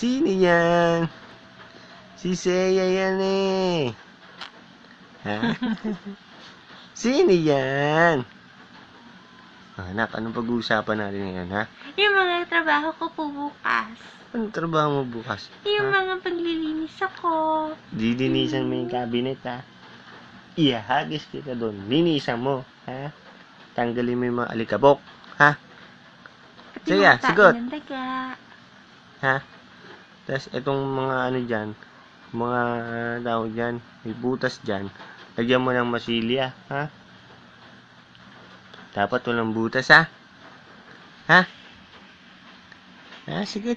Sino yan? Si Seiya yan eh. Ha? Sino yan? Anak, anong pag-uusapan natin ngayon, ha? Yung mga trabaho ko po bukas. Anong trabaho mo bukas? Yung Ha? mga paglilinis ako. Didinisan mo yung cabinet, ha? Ihagis kita doon. Linisan mo, ha? Tanggalin mo yung mga alikabok, ha? At Sige, daga. Ha? Tapos, itong mga ano dyan, mga tao dyan, may butas dyan, lagyan mo ng masilya, ha? Dapat walang butas, ha? Ha? Ha? Sige.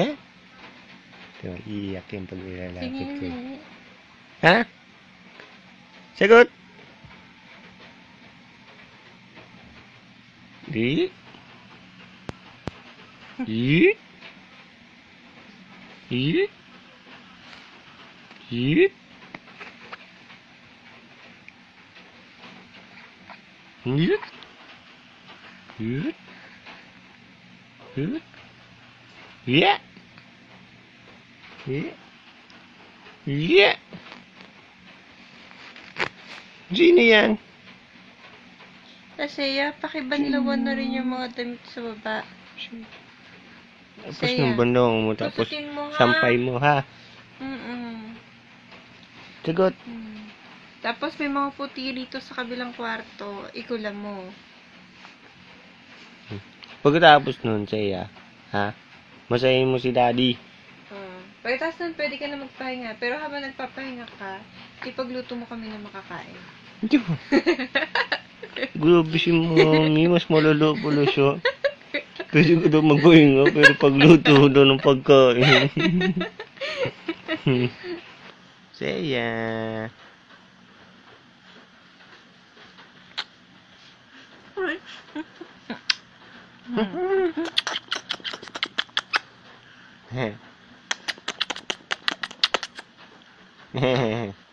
Ha? Ito, iiyak yung pag Sige ilalapit ko. Ha? Sagot! Di? Di? Di? Di? Di? Di? Di? Yeah. Yeah. Yeah. Yan? Kasi, ya, pakibanlawan na rin yung mga damit sa baba. Tapos Saya. ng bandong mo, tapos Tututin mo, ha? sampay mo, ha? Mm-mm. Sagot. Mm. Tapos may mga puti dito sa kabilang kwarto. Ikulam mo. Pagkatapos nun, saya, ha? Masayin mo si daddy. Uh, pagkatapos nun, pwede ka na magpahinga. Pero habang nagpapahinga ka, ipagluto mo kami na makakain. Hindi mo. Grabe si mami, mas malalo pala siya. Kasi ko daw magpahinga, pero pagluto daw ng pagkain. Saya. Hehehe.